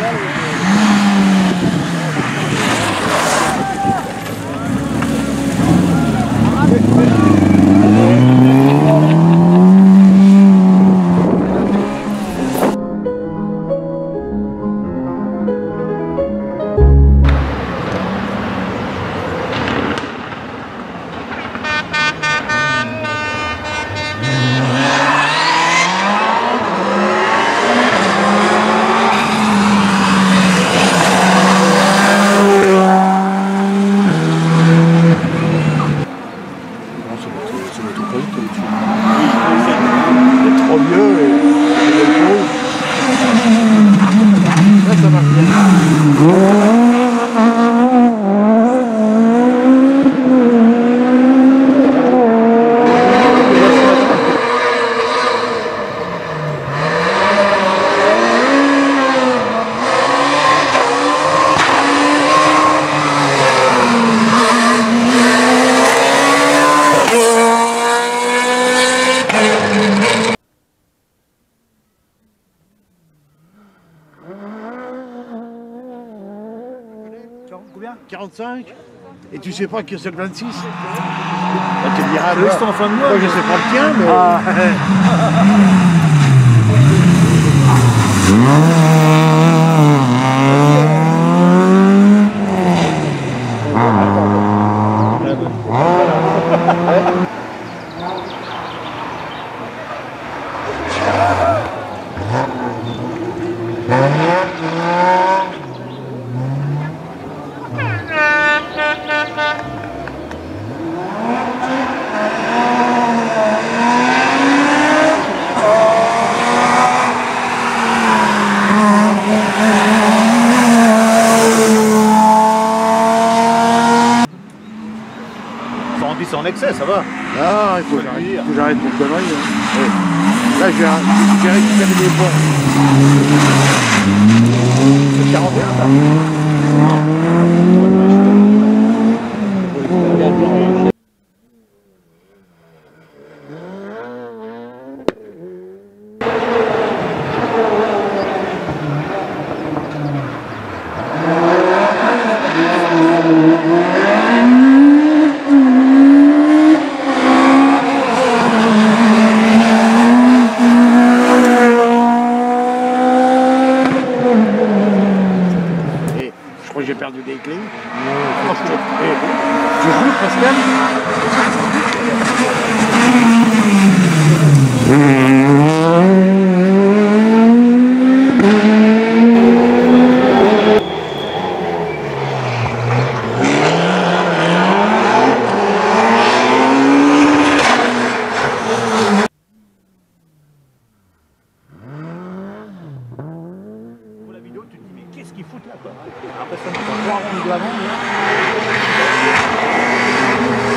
What we? Il est trop vieux et il est gros. Là, ça marche bien. Combien 45 et tu sais pas que c'est le 26 Bah, tu me diras, sont en fin de mois. moi, je sais pas le tien, mais Ah, en excès, ça va. Ah, il faut que j'arrête mon connerie. hein. Là, j'ai récupéré des bons. C'est 41, ça. Et je crois que j'ai perdu des clés. Oh, je te- eh, Tu joues, Pascal Pour la vidéo, tu te dis, mais qu'est-ce qu'ils foutent là, quoi? Après, ça trois rondes de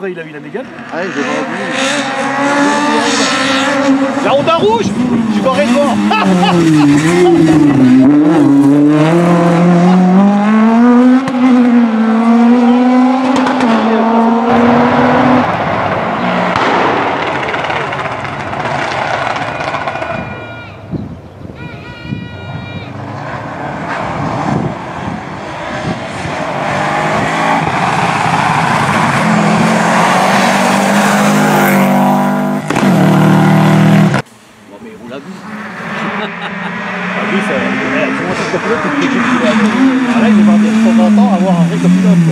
Après, il a eu la mégane. Ah, j'ai pas oublié. La Honda rouge Tu vas voir l'a vu. Ah oui, ça, comment là, il parti de temps en avoir un vrai copilote.